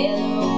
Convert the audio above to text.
hello